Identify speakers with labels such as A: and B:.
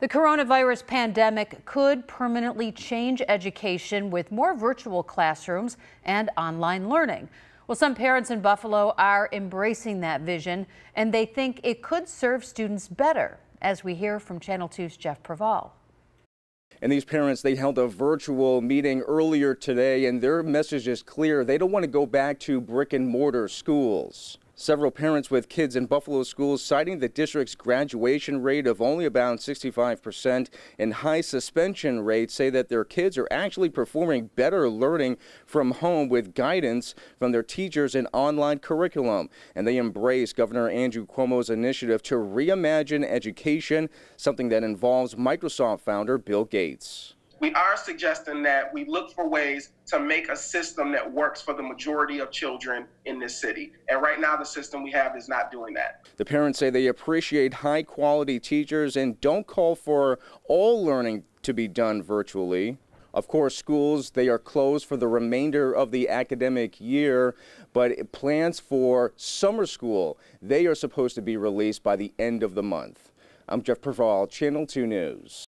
A: The coronavirus pandemic could permanently change education with more virtual classrooms and online learning. Well, some parents in Buffalo are embracing that vision, and they think it could serve students better, as we hear from Channel 2's Jeff Preval.
B: And these parents, they held a virtual meeting earlier today, and their message is clear. They don't want to go back to brick and mortar schools. Several parents with kids in Buffalo schools citing the district's graduation rate of only about 65% and high suspension rates say that their kids are actually performing better learning from home with guidance from their teachers and online curriculum. And they embrace Governor Andrew Cuomo's initiative to reimagine education, something that involves Microsoft founder Bill Gates
C: we are suggesting that we look for ways to make a system that works for the majority of children in this city. And right now, the system we have is not doing that.
B: The parents say they appreciate high quality teachers and don't call for all learning to be done virtually. Of course, schools, they are closed for the remainder of the academic year, but plans for summer school, they are supposed to be released by the end of the month. I'm Jeff Preval, Channel 2 News.